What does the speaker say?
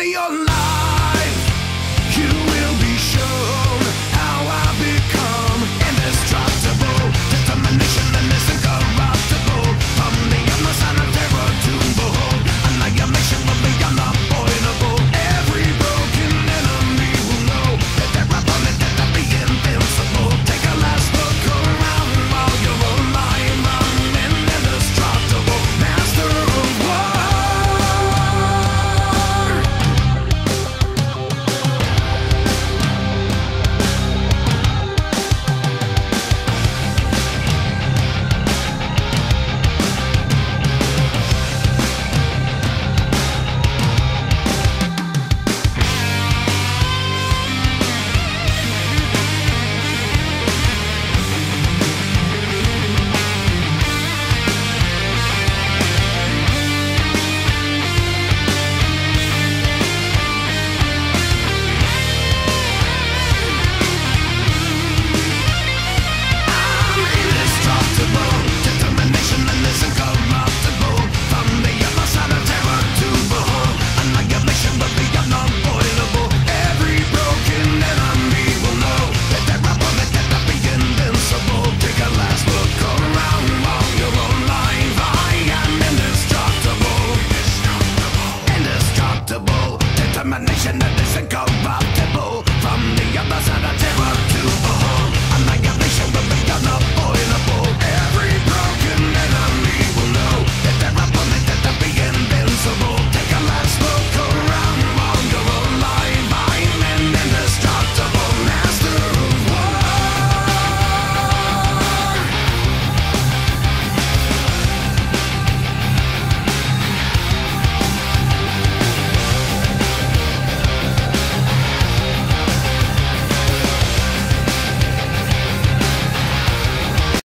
of your life.